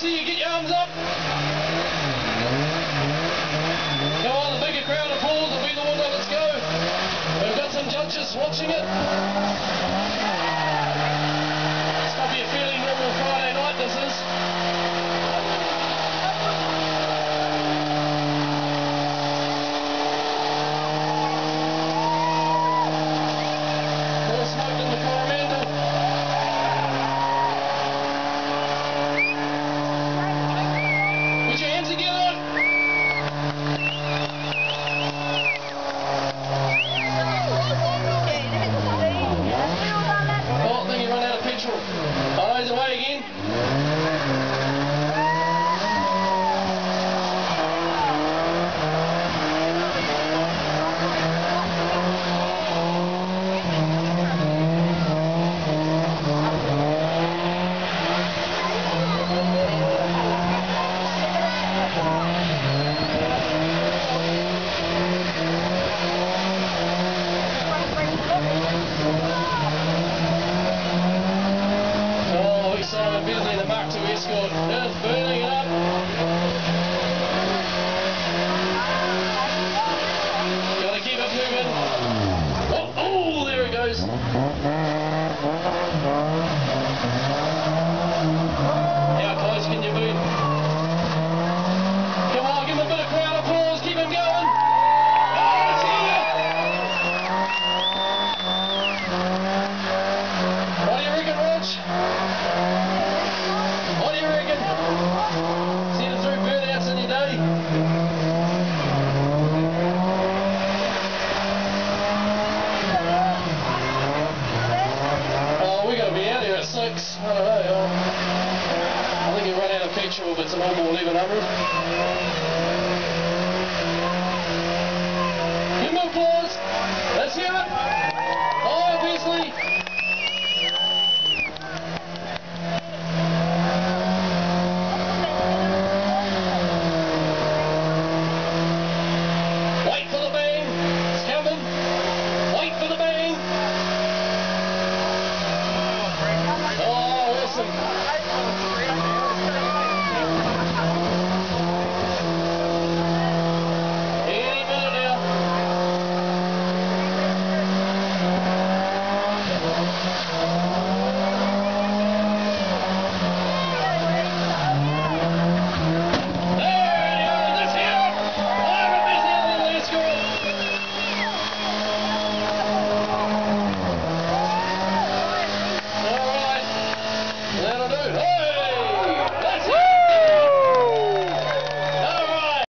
see you. Get your arms up. Come on, the bigger crowd applause. will be the winner. Let's go. We've got some judges watching it. Escort. Just burning up. Gotta keep it moving. Oh, oh, there it goes. How close can you be? Come on, give him a bit of crowd applause. Keep him going. Oh, it's here. What do you reckon, Rog? What do you reckon? See the through burnouts in your day? Oh, we gotta be out here at six. I don't know. I think you run out of petrol, but it's a normal 1100. That'll do. Hey!